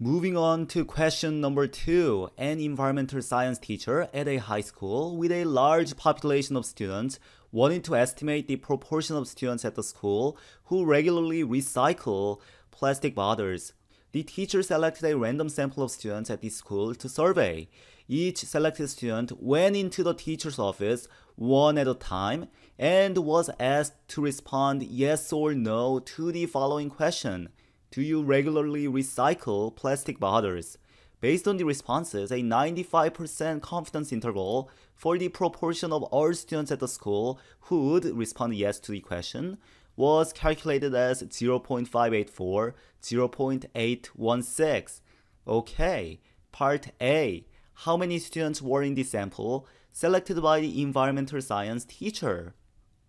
Moving on to question number two. An environmental science teacher at a high school with a large population of students wanted to estimate the proportion of students at the school who regularly recycle plastic bottles. The teacher selected a random sample of students at the school to survey. Each selected student went into the teacher's office one at a time and was asked to respond yes or no to the following question. Do you regularly recycle plastic bottles? Based on the responses, a 95% confidence interval for the proportion of all students at the school who would respond yes to the question was calculated as 0.584, 0.816. Okay, part A. How many students were in the sample selected by the environmental science teacher?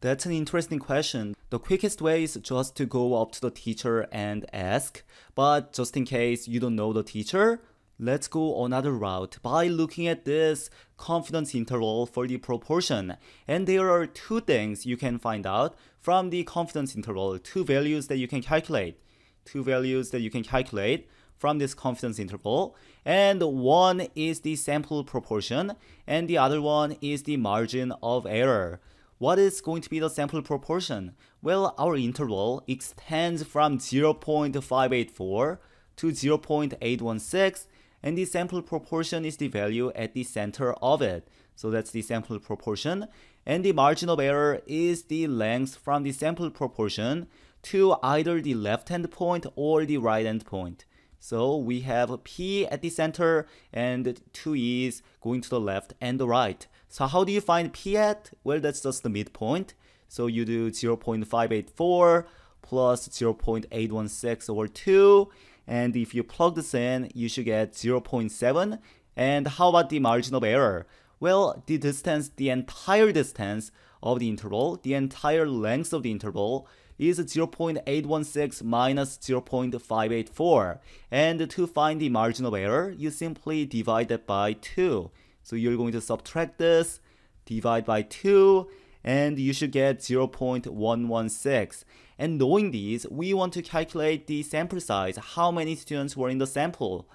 That's an interesting question. The quickest way is just to go up to the teacher and ask. But just in case you don't know the teacher, let's go another route by looking at this confidence interval for the proportion. And there are two things you can find out from the confidence interval, two values that you can calculate. Two values that you can calculate from this confidence interval. And one is the sample proportion, and the other one is the margin of error. What is going to be the sample proportion? Well, our interval extends from 0.584 to 0.816 and the sample proportion is the value at the center of it. So that's the sample proportion. And the margin of error is the length from the sample proportion to either the left hand point or the right hand point. So we have P hat the center and 2 is going to the left and the right. So how do you find P at? Well, that's just the midpoint. So you do 0.584 plus 0.816 over 2. And if you plug this in, you should get 0.7. And how about the margin of error? Well, the distance, the entire distance of the interval, the entire length of the interval is 0.816 minus 0.584. And to find the margin of error, you simply divide that by 2. So you're going to subtract this, divide by 2, and you should get 0.116. And knowing these, we want to calculate the sample size, how many students were in the sample.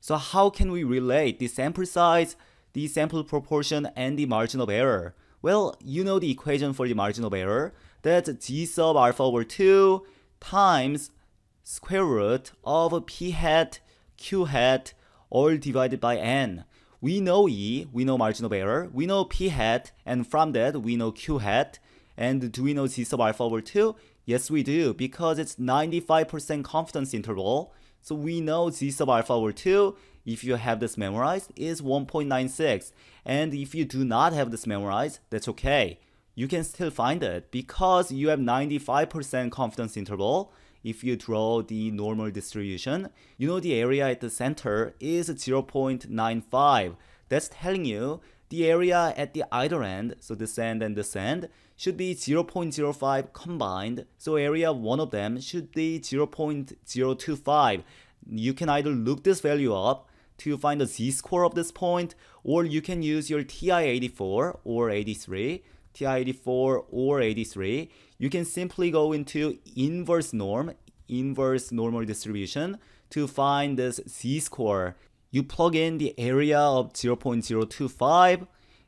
So how can we relate the sample size, the sample proportion, and the margin of error? Well, you know the equation for the margin of error. That's z sub alpha over 2 times square root of p hat, q hat, all divided by n we know E, we know margin of error, we know P hat, and from that we know Q hat. And do we know Z sub alpha over 2? Yes, we do, because it's 95% confidence interval. So we know Z sub alpha over 2, if you have this memorized, is 1.96. And if you do not have this memorized, that's okay. You can still find it because you have 95% confidence interval if you draw the normal distribution, you know the area at the center is 0.95. That's telling you the area at the either end, so this end and this end, should be 0.05 combined. So area of one of them should be 0.025. You can either look this value up to find the z-score of this point, or you can use your TI-84 or 83 TI-84 or 83, you can simply go into inverse norm, inverse normal distribution to find this z-score. You plug in the area of 0.025,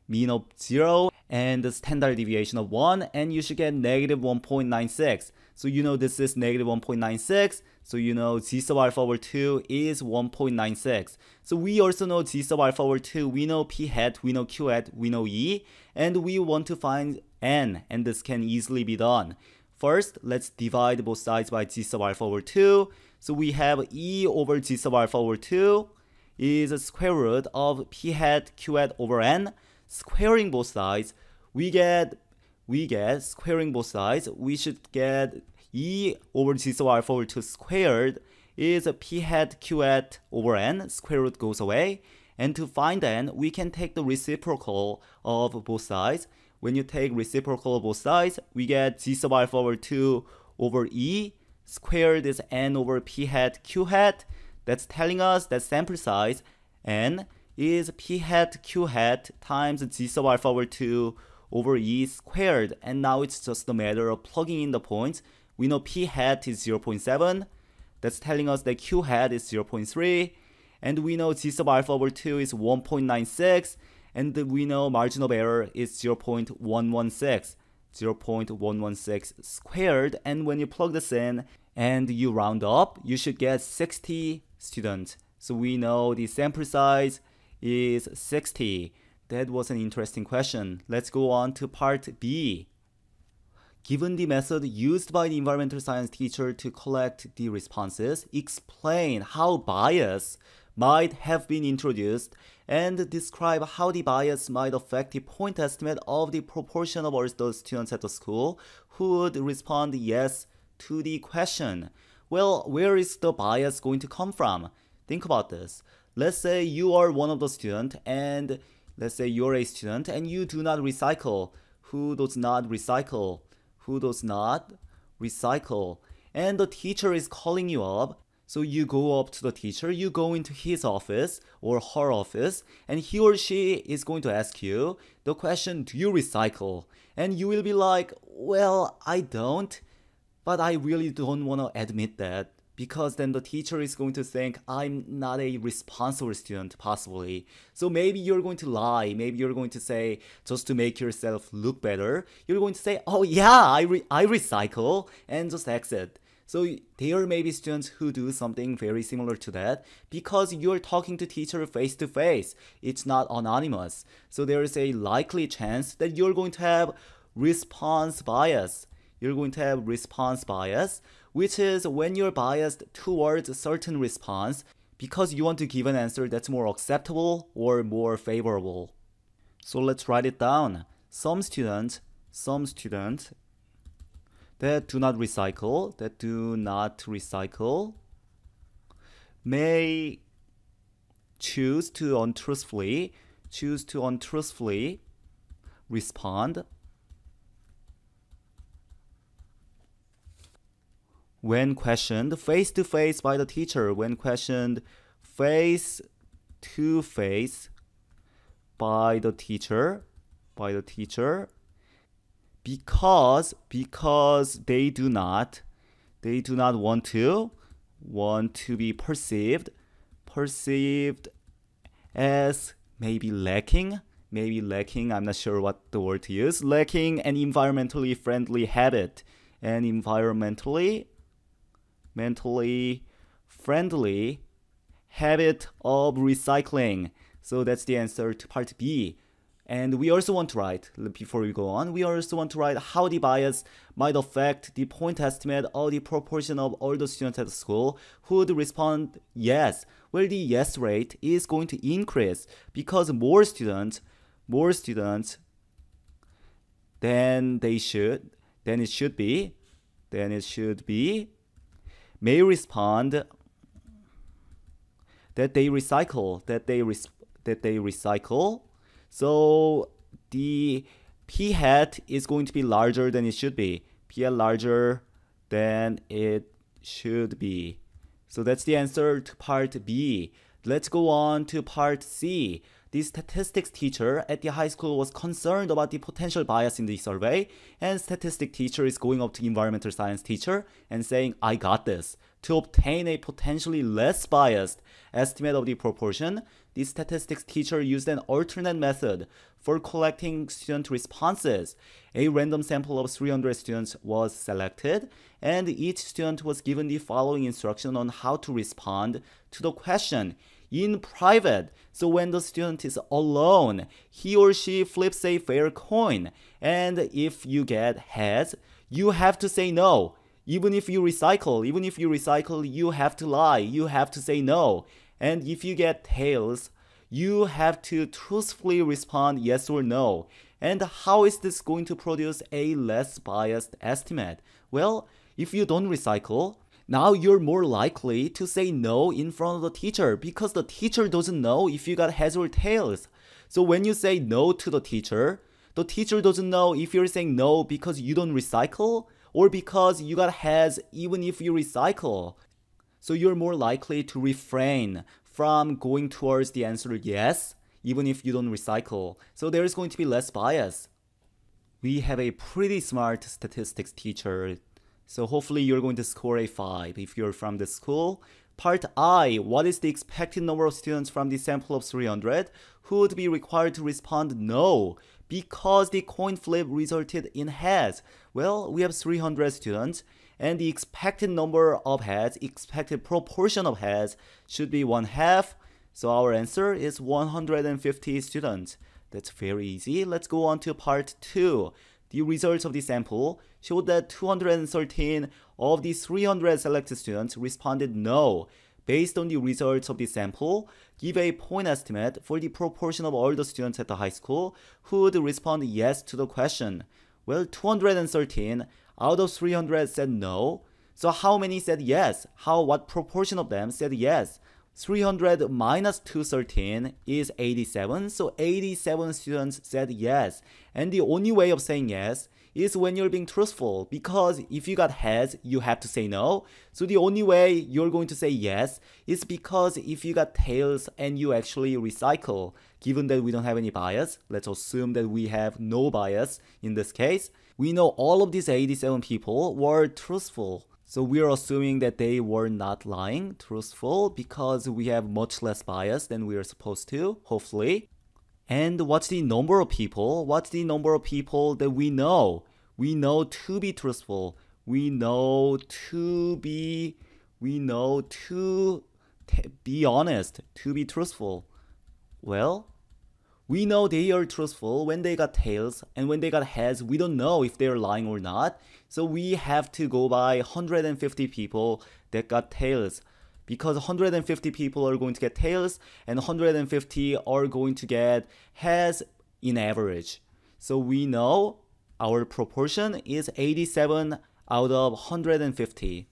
mean of 0, and the standard deviation of 1, and you should get negative 1.96. So you know this is negative 1.96, so you know z sub alpha over 2 is 1.96. So we also know z sub alpha over 2, we know p hat, we know q hat, we know e, and we want to find n, and this can easily be done. First, let's divide both sides by z sub alpha over 2. So we have e over z sub alpha over 2 is a square root of p hat q hat over n. Squaring both sides, we get we get squaring both sides, we should get e over z sub alpha over 2 squared is p hat q hat over n, square root goes away. And to find n, we can take the reciprocal of both sides. When you take reciprocal of both sides, we get z sub alpha over 2 over e squared is n over p hat q hat. That's telling us that sample size n is p hat q hat times z sub alpha over 2 over e squared. And now it's just a matter of plugging in the points we know p hat is 0.7, That's telling us that Q hat is 0.3. And we know Z sub alpha over 2 is 1.96. And we know margin of error is 0.116. 0.116 squared. And when you plug this in and you round up, you should get 60 students. So we know the sample size is 60. That was an interesting question. Let's go on to part B. Given the method used by the environmental science teacher to collect the responses, explain how bias might have been introduced and describe how the bias might affect the point estimate of the proportion of all those students at the school who would respond yes to the question. Well, where is the bias going to come from? Think about this. Let's say you are one of the students and let's say you're a student and you do not recycle. Who does not recycle? Who does not recycle? And the teacher is calling you up. So you go up to the teacher, you go into his office or her office, and he or she is going to ask you the question, Do you recycle? And you will be like, Well, I don't, but I really don't want to admit that because then the teacher is going to think I'm not a responsible student, possibly. So maybe you're going to lie. Maybe you're going to say, just to make yourself look better, you're going to say, oh yeah, I, re- I recycle, and just exit. So there may be students who do something very similar to that because you're talking to teacher face to face. It's not anonymous. So there is a likely chance that you're going to have response bias. You're going to have response bias which is when you're biased towards a certain response because you want to give an answer that's more acceptable or more favorable. So let's write it down. Some students, some students that do not recycle, that do not recycle, may choose to untruthfully, choose to untruthfully respond when questioned face to face by the teacher, when questioned face to face by the teacher, by the teacher, because because they do not they do not want to want to be perceived perceived as maybe lacking maybe lacking i'm not sure what the word to use lacking an environmentally friendly habit and environmentally mentally friendly habit of recycling. So that's the answer to part B. And we also want to write, before we go on, we also want to write how the bias might affect the point estimate or the proportion of all the students at the school who would respond yes. Well, the yes rate is going to increase because more students, more students than they should, than it should be, than it should be may respond that they recycle, that they res- that they recycle. So the p hat is going to be larger than it should be. p larger than it should be. So that's the answer to part B. Let's go on to part C the statistics teacher at the high school was concerned about the potential bias in the survey, and statistics teacher is going up to the environmental science teacher and saying, I got this. To obtain a potentially less biased estimate of the proportion, the statistics teacher used an alternate method for collecting student responses. A random sample of 300 students was selected, and each student was given the following instruction on how to respond to the question in private. So when the student is alone, he or she flips a fair coin. And if you get heads, you have to say no. Even if you recycle, even if you recycle, you have to lie. You have to say no. And if you get tails, you have to truthfully respond yes or no. And how is this going to produce a less biased estimate? Well, if you don't recycle, now you're more likely to say no in front of the teacher because the teacher doesn't know if you got heads or tails. So when you say no to the teacher, the teacher doesn't know if you're saying no because you don't recycle or because you got heads even if you recycle. So you're more likely to refrain from going towards the answer yes, even if you don't recycle. So there's going to be less bias. We have a pretty smart statistics teacher So hopefully you're going to score a 5 if you're from the school. Part I, what is the expected number of students from the sample of 300 who would be required to respond no because the coin flip resulted in heads? Well, we have 300 students and the expected number of heads, expected proportion of heads should be one half. So our answer is 150 students. That's very easy. Let's go on to part 2. The results of the sample showed that 213 of the 300 selected students responded no. Based on the results of the sample, give a point estimate for the proportion of all the students at the high school who would respond yes to the question. Well, 213 out of 300 said no. So how many said yes? How what proportion of them said yes? 300 minus 213 is 87. So 87 students said yes. And the only way of saying yes is when you're being truthful because if you got heads, you have to say no. So the only way you're going to say yes is because if you got tails and you actually recycle, given that we don't have any bias, let's assume that we have no bias in this case, we know all of these 87 people were truthful. So we're assuming that they were not lying, truthful, because we have much less bias than we are supposed to, hopefully. And what's the number of people? What's the number of people that we know? We know to be truthful. We know to be, we know to be honest, to be truthful. Well, we know they are truthful when they got tails, and when they got heads, we don't know if they're lying or not. So we have to go by 150 people that got tails. Because 150 people are going to get tails, and 150 are going to get heads in average. So we know our proportion is 87 out of 150.